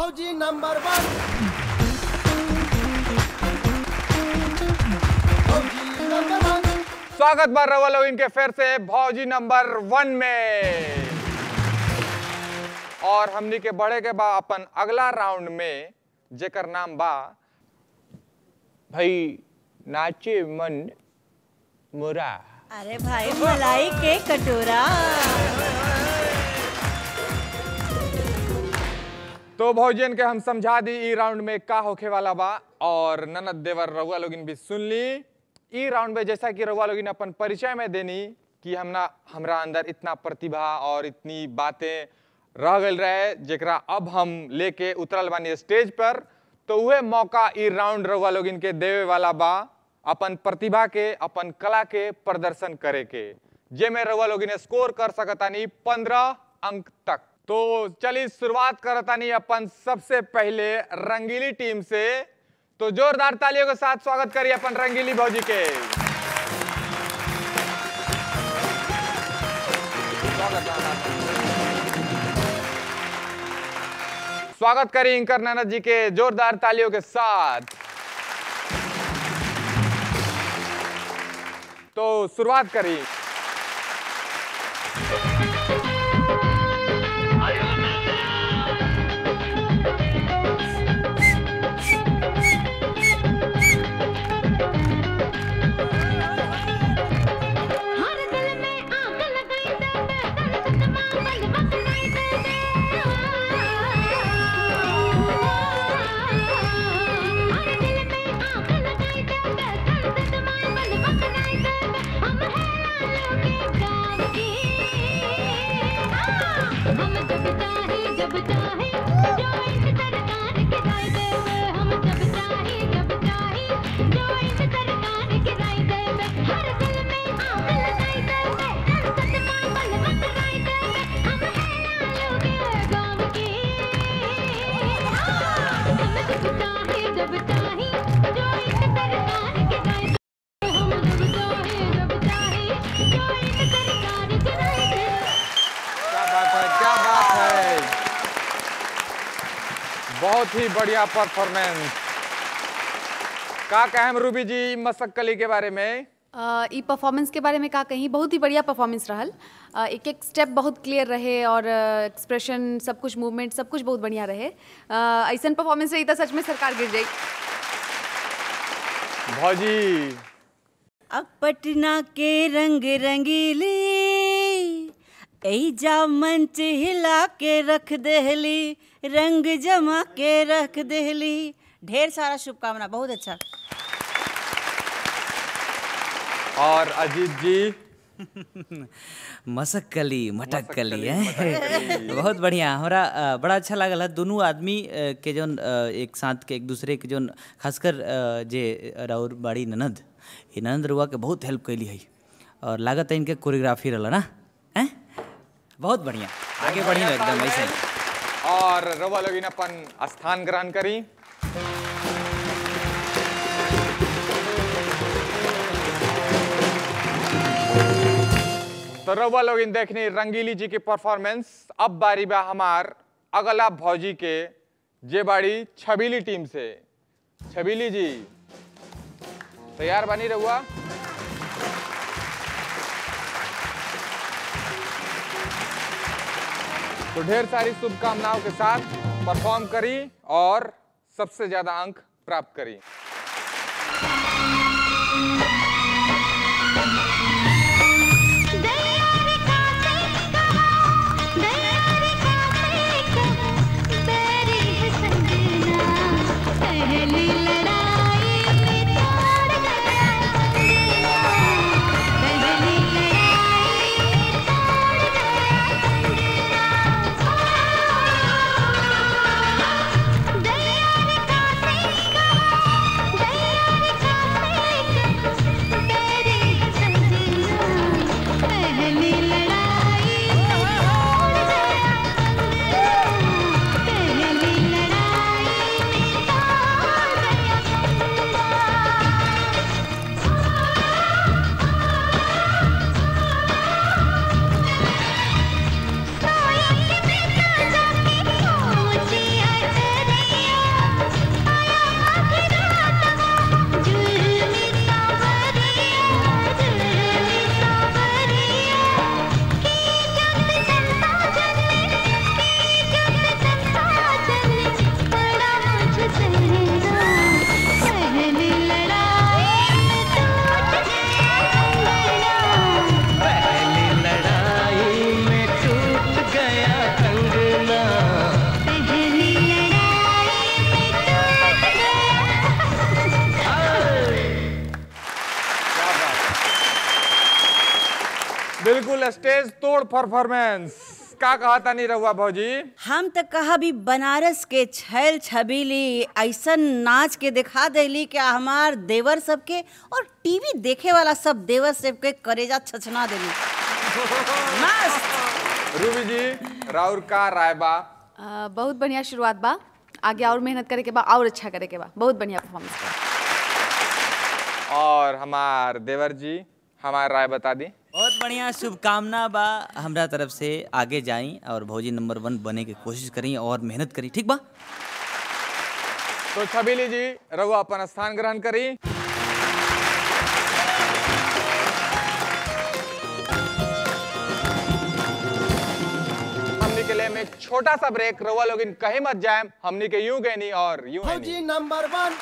फौजी number one. फौजी number one. स्वागत बा रवा लोग इनके फिर से भौजी नंबर वन में। और हमनी के बढ़े के बा अपन अगला राउंड में जेकर नाम बा भाई नाचे मन मुरा। अरे भाई मलाई के कटोरा। तो भौजन के हम समझा दी ई राउंड में का होखे वाला बा, और ननद देवर रउआ लोगिन भी सुन ली। ई राउंड में जैसा कि रउआ लोगिन अपन परिचय में देनी कि हमना हमरा अंदर इतना प्रतिभा और इतनी बातें रह गई रहे, जेकरा अब हम लेके उतरल बानी स्टेज पर। तो वह मौका ई राउंड रउआ लोगिन के देवे वाला बा, अपन प्रतिभा के, अपन कला के प्रदर्शन करे के, जेमे रउआ लोगिन स्कोर कर सकतानी पंद्रह अंक तक। तो चलिए शुरुआत करतानी अपन सबसे पहले रंगीली टीम से। तो जोरदार तालियों के साथ स्वागत करिए अपन रंगीली भौजी के। स्वागत करिए इंकर नाना जी के जोरदार तालियों के साथ। तो शुरुआत करिए। बहुत ही बढ़िया परफॉर्मेंस। का कहें रूबी जी मसक्कली के बारे में? ई परफॉर्मेंस के बारे में का कहीं बहुत ही बढ़िया परफॉर्मेंस रहल। एक एक स्टेप बहुत क्लियर रहे और एक्सप्रेशन सब कुछ मूवमेंट सब कुछ बहुत बढ़िया रहे। ऐसा परफॉर्मेंस रही तो सच में सरकार गिर जाई भौजी। अब पटना के रंग रंगीली ऐजा मंच हिला के रख देहली रंग जमा के रख देहली। ढेर सारा शुभकामना बहुत अच्छा। और अजीत जी? मसक्कली मटक्कली मटक्कली, है? बहुत बढ़िया। हमारा बड़ा अच्छा लागल है दोनों आदमी के जो एक साथ के एक दूसरे के जो खासकर जे राउर बाड़ी ननद ये ननद रुआ के बहुत हेल्प कैली है और लागत है इनके कोरियोग्राफी रहला ना। बहुत बढ़िया। आगे बढ़ी एकदम ऐसे। और रवा लोगिन अपन स्थान ग्रहण करी। तो रवा लोगिन देखनी रंगीली जी की परफॉर्मेंस अब बारी बा हमार अगला भौजी के जे बाड़ी छबीली टीम से। छबीली जी तैयार बनी रहुआ? तो ढेर सारी शुभकामनाओं के साथ परफॉर्म करी और सबसे ज़्यादा अंक प्राप्त करी। फुल स्टेज तोड़ परफॉर्मेंस का कहा था नहीं रहुआ भौजी हम तो कहा भी बनारस के छैल छबीली ऐसन नाच के दिखा देली कि हमार देवर सबके और टीवी देखे वाला सब देवर सबके करेजा छछना देली। मस्त। रूबी जी राउर का राय बा। बहुत बढ़िया शुरुआत बा। आगे और मेहनत करे के बा और अच्छा करे के बा। बहुत बढ़िया परफॉर्मेंस और हमार देवर जी हमार राय बता दी। बहुत बढ़िया शुभकामना बा। हमरा तरफ़ से आगे जाई और भौजी नंबर वन बने की कोशिश करी और मेहनत करी। ठीक बा? तो छबीली जी रहुआ अपन स्थान ग्रहण करी। हमनी के लिए में एक छोटा सा ब्रेक रहुआ लोग इन कहीं मत जाए हमनी के यूँ गए नहीं और यूँ नंबर वन।